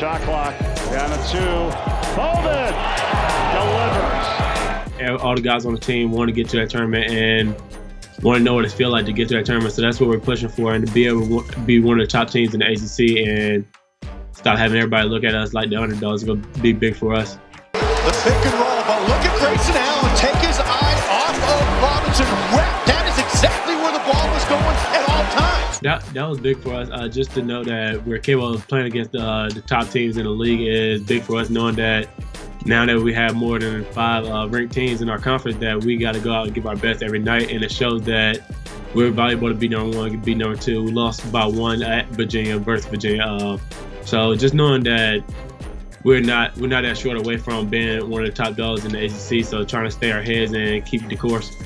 Shot clock down to two. Hold it. Delivers. All the guys on the team want to get to that tournament and want to know what it feels like to get to that tournament. So that's what we're pushing for, and to be able to be one of the top teams in the ACC and stop having everybody look at us like the underdogs is going to be big for us. The pick and roll, but look at Grayson Allen take his That, that was big for us. Uh, just to know that we're capable of playing against the, uh, the top teams in the league is big for us, knowing that now that we have more than five uh, ranked teams in our conference, that we got to go out and give our best every night, and it shows that we're valuable to be number one, be number two. We lost by one at Virginia versus Virginia, uh, so just knowing that we're not we're not that short away from being one of the top dogs in the ACC, so trying to stay our heads and keep the course.